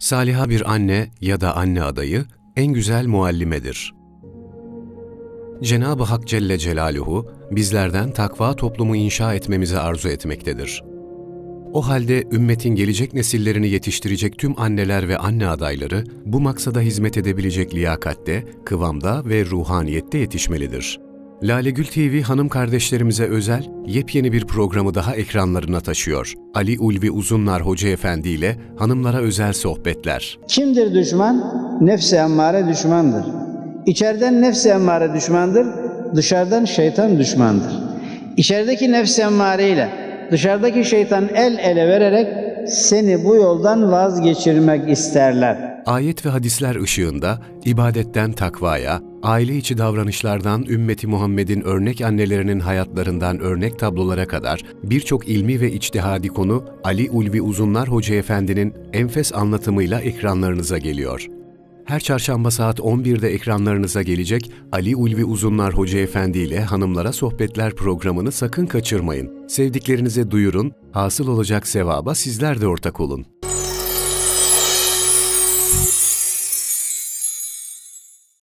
Saliha bir anne ya da anne adayı en güzel muallimedir. Cenab-ı Hak Celle Celaluhu bizlerden takva toplumu inşa etmemizi arzu etmektedir. O halde ümmetin gelecek nesillerini yetiştirecek tüm anneler ve anne adayları bu maksada hizmet edebilecek liyakatte, kıvamda ve ruhaniyette yetişmelidir. Lale Gül TV hanım kardeşlerimize özel yepyeni bir programı daha ekranlarına taşıyor. Ali Ulvi Uzunlar Hoca Efendi ile hanımlara özel sohbetler. Kimdir düşman? Nefsi emmare düşmandır. İçeriden nefsi emmare düşmandır, dışarıdan şeytan düşmandır. İçerideki nefsi emmare ile dışarıdaki şeytan el ele vererek seni bu yoldan vazgeçirmek isterler. Ayet ve hadisler ışığında ibadetten takvaya, aile içi davranışlardan ümmeti Muhammed'in örnek annelerinin hayatlarından örnek tablolara kadar birçok ilmi ve içtihadi konu Ali Ulvi Uzunlar Hoca Efendi'nin enfes anlatımıyla ekranlarınıza geliyor. Her çarşamba saat 11'de ekranlarınıza gelecek Ali Ulvi Uzunlar Hoca Efendi ile Hanımlara Sohbetler programını sakın kaçırmayın. Sevdiklerinize duyurun, hasıl olacak sevaba sizler de ortak olun.